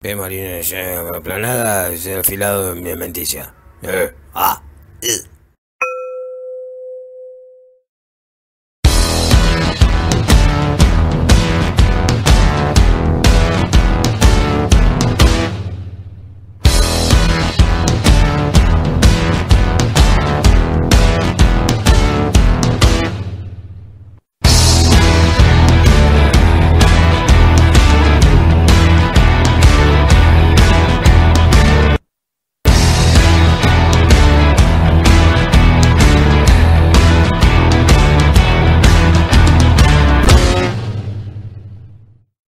Ve Marina, planada, es afilado mi menticia. Eh, ah.